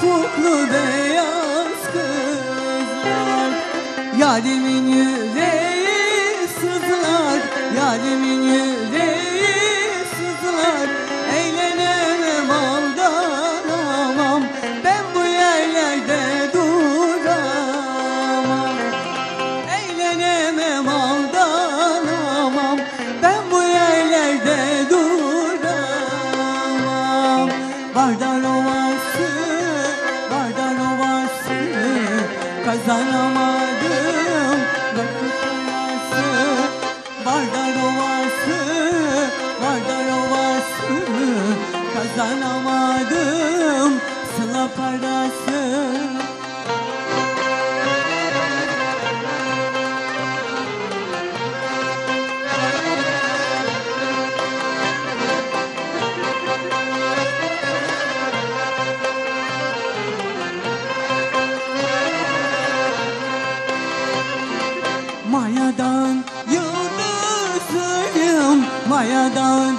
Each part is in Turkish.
topuklu beyaz kızlar. Yarimin yüreği sızlar Yarimin yüreği sızlar. Eğlenemem aldanamam Ben bu yerlerde duramam. Eğlenemem aldanamam Ben bu yerlerde duramam. Vardar Kazanamadım মায়া দাও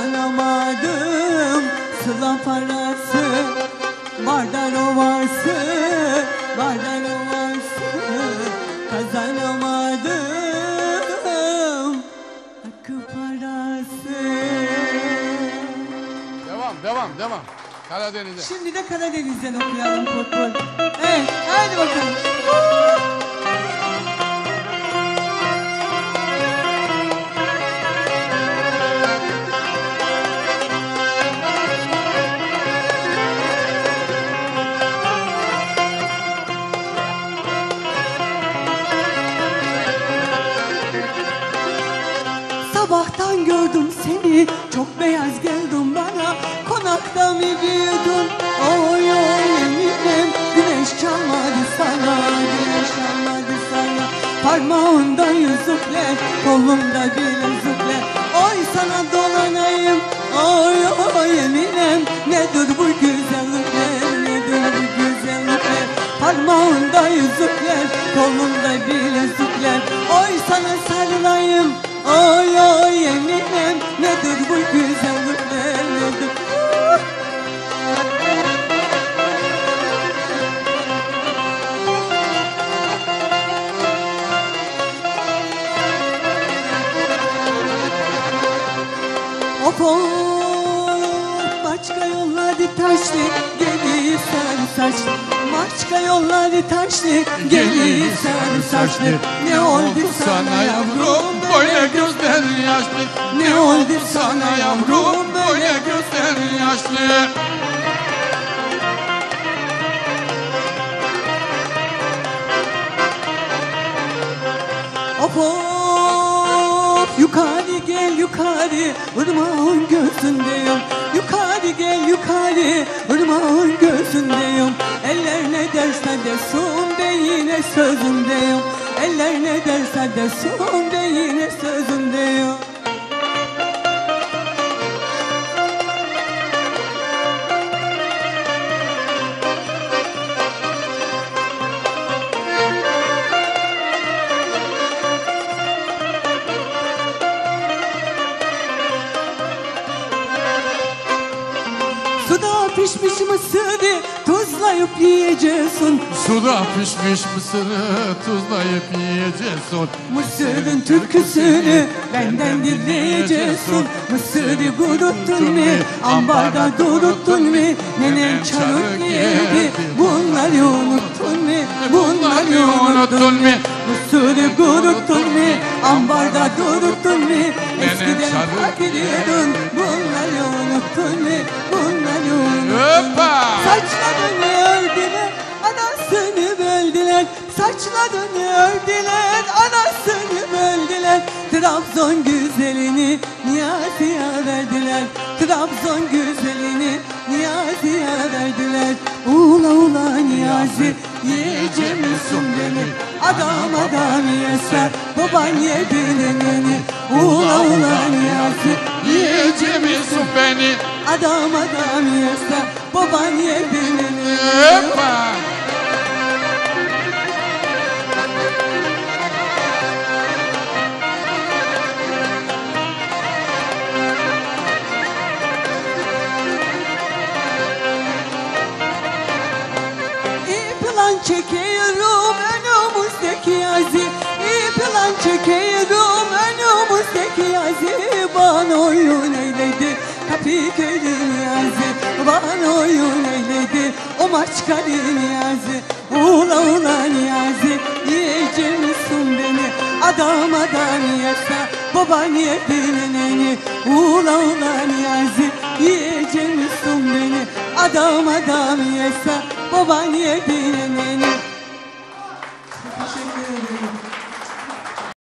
Kazanamadım sıla parası Vardar Ovası, Vardar Ovası Kazanamadım hakkı parası Devam, devam, devam. Karadeniz'e. Şimdi de Karadeniz'den okuyalım Kutbul. Evet, hadi bakalım. Sabahtan gördüm seni Çok beyaz geldin bana. Konakta mı büyüdün? Oy oy eminim. Güneş çalmadı sana Güneş çalmadı sana. Parmağında yüzükler Kolumda bilezikler Oy sana dolanayım. Oy oy eminim Of Başka yolları taşlı Geliyor sarı saçlı Başka yolları taşlı Geliyor sarı saçlı Ne oldu sana yavrum Böyle gözlerin yaşlı. Ne oldu sana yavrum Böyle gözlerin yaşlı. Of yukarı gel yukarı ırmağın gözündeyim Yukarı gel yukarı ırmağın gözündeyim Eller ne derse desin ben yine sözündeyim Eller ne derse desin ben yine sözündeyim pişmiş mısırı tuzlayıp yiyeceksin. Suda pişmiş mısırı tuzlayıp yiyeceksin. Mısırın türküsünü benden dinleyeceksin. Mısırı kuruttun mu, ambarda duruttun mu? Nenem çarık yedi, bunları unuttun mu? Bunları unuttun mu? Mısırı kuruttun mu, ambarda duruttun mu? Eskiden fakiriyordun, bunları unuttun mu? Bunları Hoppa! Saçlarını ördüler, anasını böldüler. Saçlarını ördüler, anasını böldüler. Trabzon güzelini Niyazi'ye verdiler. Trabzon güzelini Niyazi'ye verdiler. Ula ula Niyazi Yiyecek misin beni? Adam adam yese Baban yediğini Ula ula Niyazi Yiyecek misin beni? Adam adam yese Baban yediğini Hoppa! İyi plan çekiyorum önümüzdeki yazı. İyi plan çekiyorum önümüzdeki yazı. Bana oyun eyledi kapı Bana oyun eyledi o maç kalın yazı Ula ula niyazi yiyecek misin beni Adam adam yasa baban yedineni Ula ula niyazi yiyecek misin beni Adam adam yasa baban yedineni